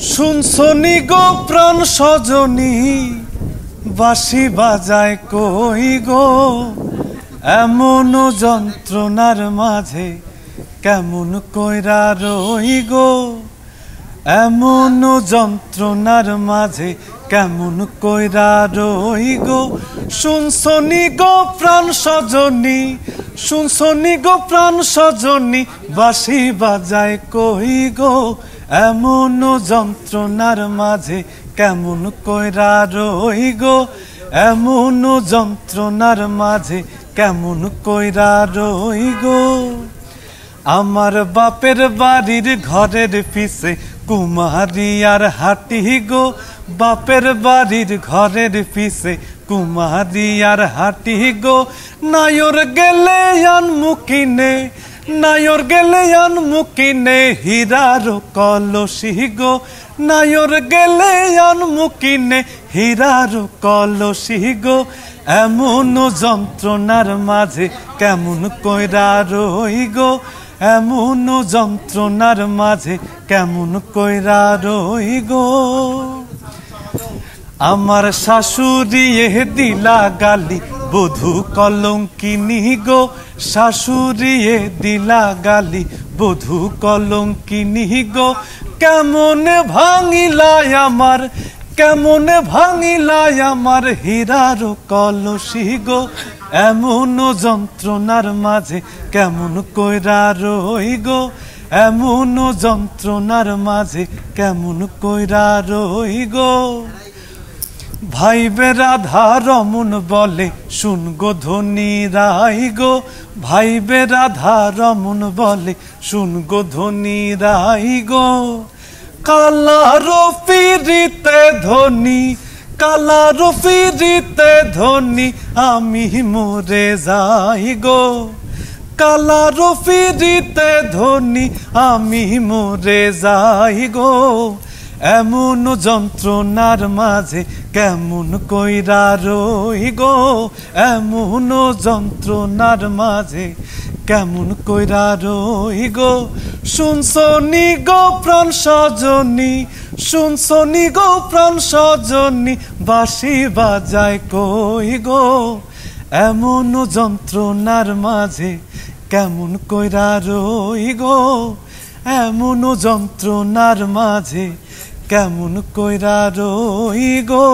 শুনছনি গো প্রাণ সজনী? বাঁশি বাজায় কই গো? এমন যন্ত্রণার মাঝে কেমন কইরা রই গো? এমন যন্ত্রণার মাঝে কেমন কইরা রই গো? শুনছনি গো প্রাণ সজনী? শুনছনি গো প্রাণ সজনী? বাসি বাজায় কই গো? এমন যন্ত্রণার মাঝে কেমন কইরা রই গো? এমন যন্ত্রণার মাঝে কেমন কইরা রই গো? আমার বাপের বাড়ির ঘরের পিছে কুমারী আর হাটি গো। বাপের বাড়ির ঘরের পিছে কুমারী আর হাটি গো। নায়র গেলে আন মুকিনে নায়র গেলে আন মুকিনে হীরার কলসি গো। নায়র গেলে আন মুকিনে হীরার কলসি গো। এমন যন্ত্রণার মাঝে কেমন কইরা রই গো। এমন যন্ত্রণার মাঝে কেমন কইরা রই গো? আমার শাশুড়ি এ দিলা গালি, বধু কলঙ্কিনী গো। শাশুড়ি এ দিলা গালি, বধু কলঙ্কিনী গো। কেমন ভাঙিলাই আমার কেমন ভাঙিলাই আমার হীরার কলসি গো? এমন যন্ত্রণার মাঝে কেমন কইরা রই গো? এমন যন্ত্রণার মাঝে কেমন কইরা রই গো? ভাই রাধা রমন বলে, শুন গো ধনী রাই গো। ভাই রাধা রমন বলে, শুন গো ধনী রাই গো। কালার ফিরিতে ধনী কালারো ফিরিতে ধনী, আমি মরে যাই গো। কালারো ফিরিতে ধনী, আমি মরে যাই গো। এমন যন্ত্রণার মাঝে কেমন কইরা রই গো? এমন যন্ত্রণার মাঝে কেমন কইরা রই গো? শুনছনি গো প্রাণ সজনী? শুনছনি গো প্রাণ সজনী? বাঁশি বাজায় কই গো? এমন যন্ত্রণার মাঝে কেমন কইরা রই গো? এমন যন্ত্রণার মাঝে কেমন কইরা রই গো